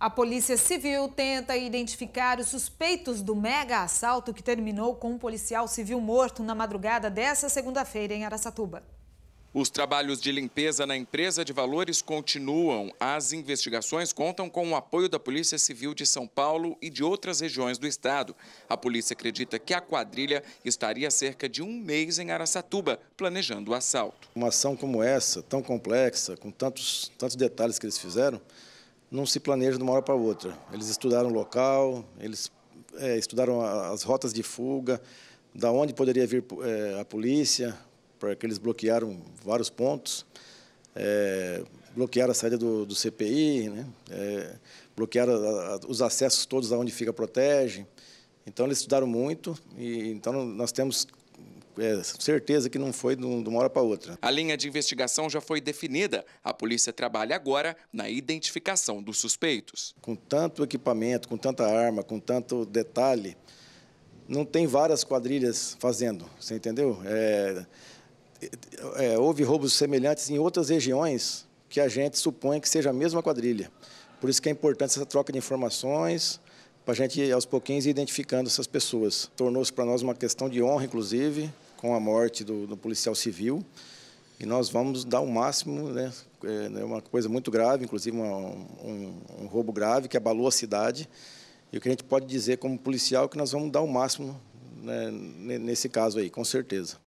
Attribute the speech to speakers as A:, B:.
A: A Polícia Civil tenta identificar os suspeitos do mega assalto que terminou com um policial civil morto na madrugada dessa segunda-feira em Aracatuba.
B: Os trabalhos de limpeza na empresa de valores continuam. As investigações contam com o apoio da Polícia Civil de São Paulo e de outras regiões do estado. A polícia acredita que a quadrilha estaria há cerca de um mês em Aracatuba, planejando o assalto.
C: Uma ação como essa, tão complexa, com tantos, tantos detalhes que eles fizeram, não se planeja de uma hora para outra. Eles estudaram o local, eles é, estudaram as rotas de fuga, da onde poderia vir é, a polícia, porque eles bloquearam vários pontos, é, bloquearam a saída do, do CPI, né? É, bloquearam a, a, os acessos todos aonde fica protege. Então eles estudaram muito e então nós temos é, certeza que não foi de uma hora para outra.
B: A linha de investigação já foi definida. A polícia trabalha agora na identificação dos suspeitos.
C: Com tanto equipamento, com tanta arma, com tanto detalhe, não tem várias quadrilhas fazendo, você entendeu? É, é, houve roubos semelhantes em outras regiões que a gente supõe que seja a mesma quadrilha. Por isso que é importante essa troca de informações, para a gente, aos pouquinhos, ir identificando essas pessoas. Tornou-se para nós uma questão de honra, inclusive, com a morte do, do policial civil. E nós vamos dar o máximo, né? É né, uma coisa muito grave, inclusive uma, um, um roubo grave que abalou a cidade. E o que a gente pode dizer como policial é que nós vamos dar o máximo né, nesse caso aí, com certeza.